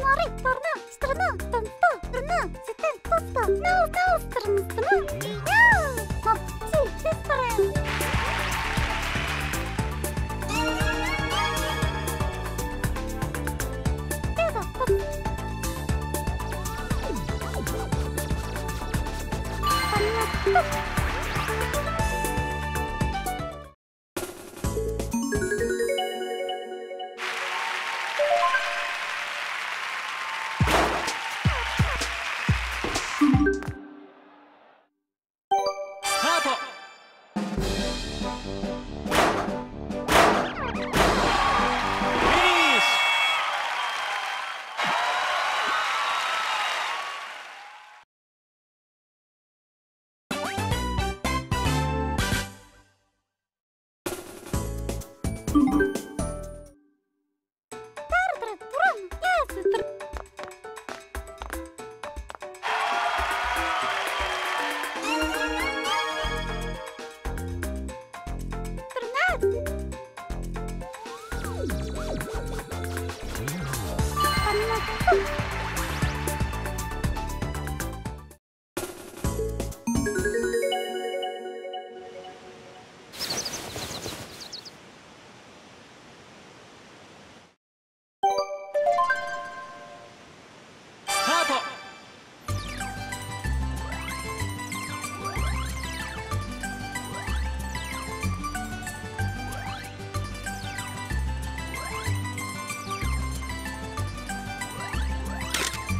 Mari, karena, strana, tanpa, karena, sitten, tosta, no, no, strana, strana, iya, mapci, sisteren. Tidak, pas. Karena, pas.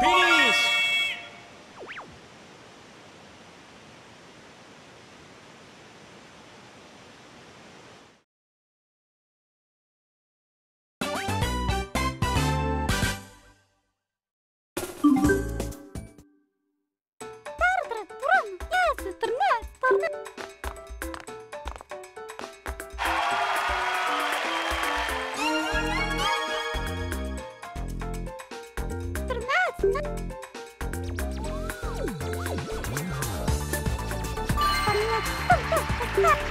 Peace. Ternas. Ternas.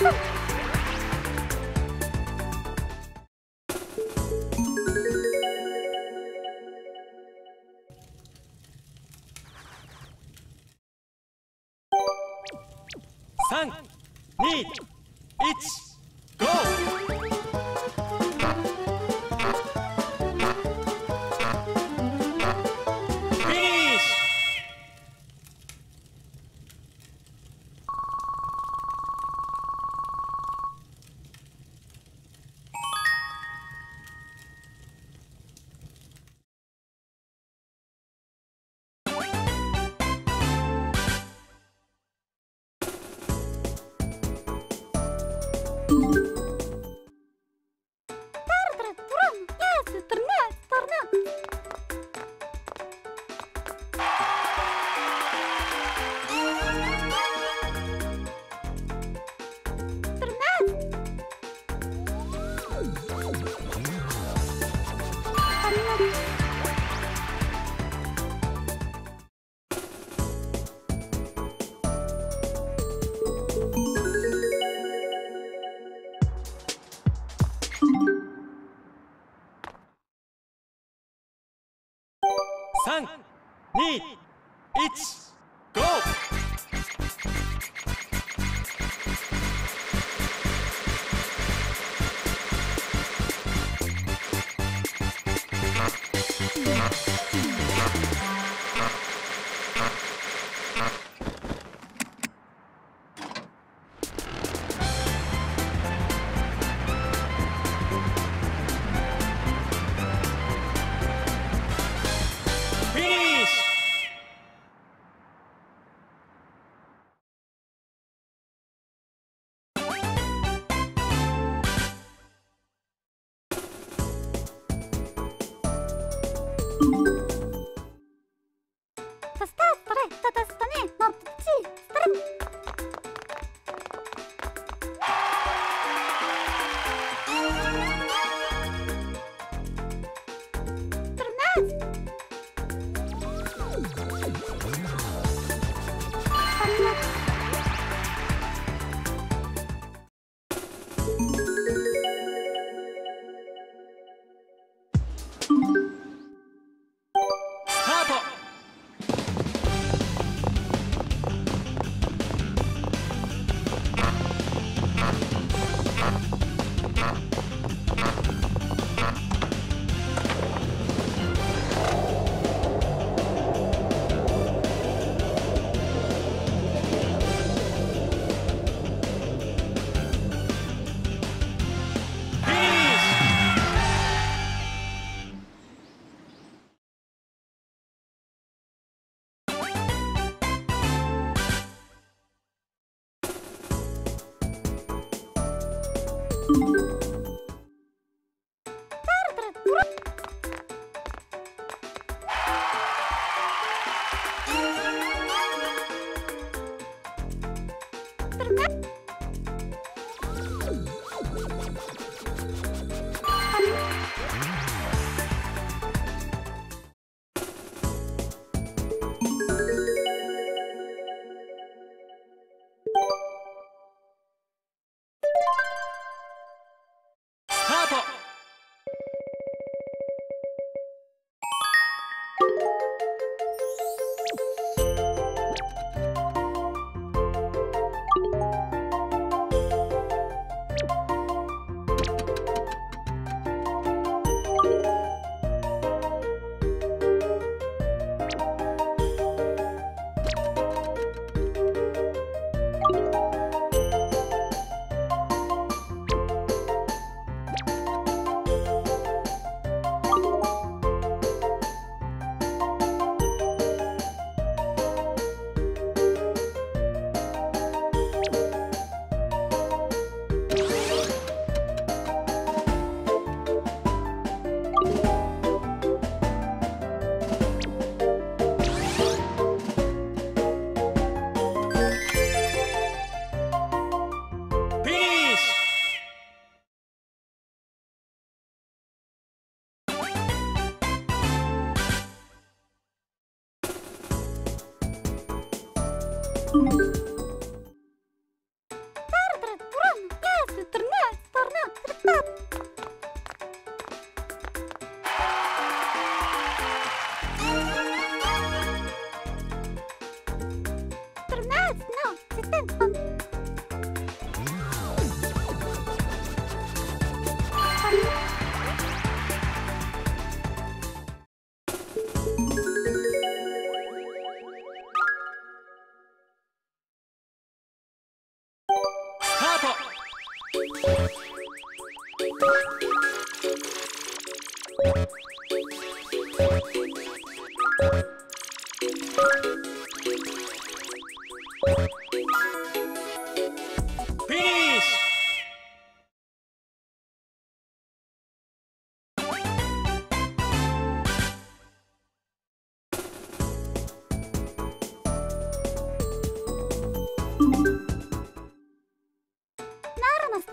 哼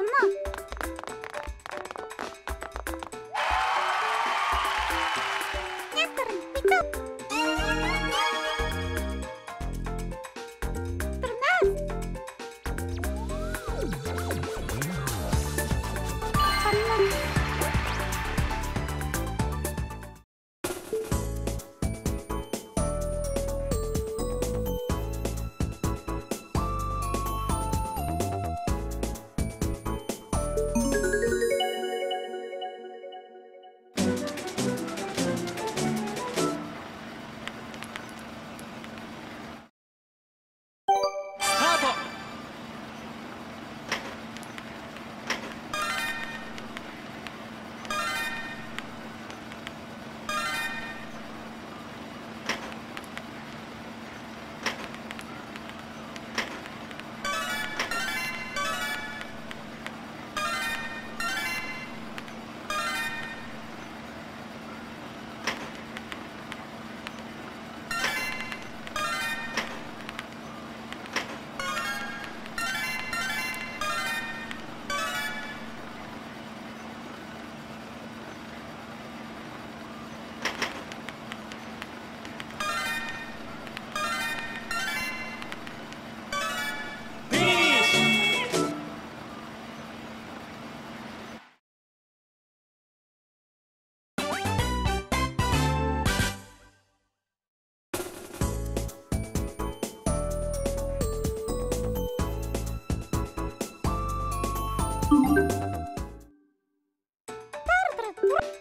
什么 안녕